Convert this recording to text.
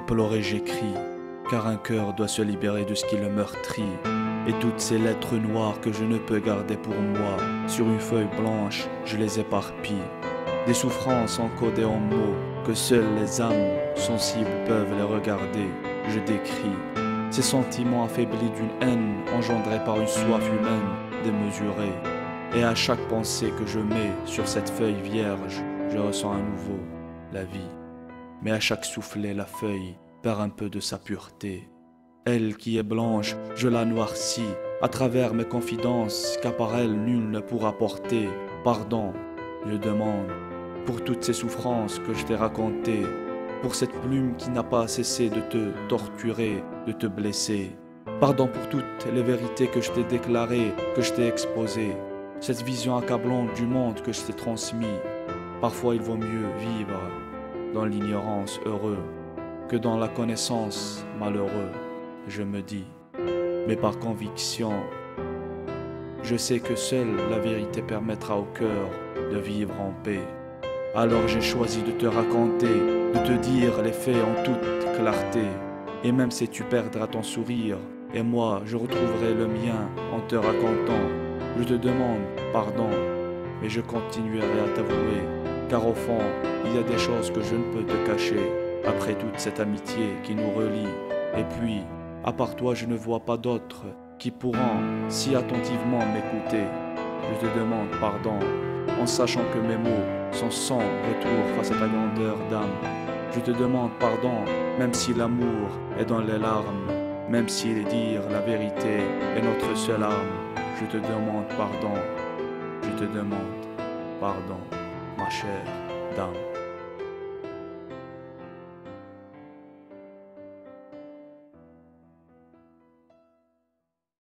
Pleurer j'écris, car un cœur doit se libérer de ce qui le meurtrit. Et toutes ces lettres noires que je ne peux garder pour moi, sur une feuille blanche, je les éparpille. Des souffrances encodées en mots, que seules les âmes sensibles peuvent les regarder, je décris. Ces sentiments affaiblis d'une haine engendrée par une soif humaine démesurée. Et à chaque pensée que je mets sur cette feuille vierge, je ressens à nouveau la vie. Mais à chaque soufflet, la feuille perd un peu de sa pureté. Elle qui est blanche, je la noircis à travers mes confidences, car par elle nul ne pourra porter. Pardon, je demande, pour toutes ces souffrances que je t'ai racontées, pour cette plume qui n'a pas cessé de te torturer, de te blesser. Pardon pour toutes les vérités que je t'ai déclarées, que je t'ai exposées, cette vision accablante du monde que je t'ai transmis. Parfois il vaut mieux vivre dans l'ignorance heureux que dans la connaissance malheureux, je me dis. Mais par conviction, je sais que seule la vérité permettra au cœur de vivre en paix. Alors j'ai choisi de te raconter, de te dire les faits en toute clarté. Et même si tu perdras ton sourire, et moi je retrouverai le mien en te racontant, je te demande pardon, mais je continuerai à t'avouer, car au fond, il y a des choses que je ne peux te cacher, après toute cette amitié qui nous relie. Et puis, à part toi, je ne vois pas d'autres qui pourront si attentivement m'écouter. Je te demande pardon, en sachant que mes mots sont sans retour face à ta grandeur d'âme. Je te demande pardon, même si l'amour est dans les larmes, même si dire la vérité est notre seule arme. Je te demande pardon, je te demande pardon, my shirt down.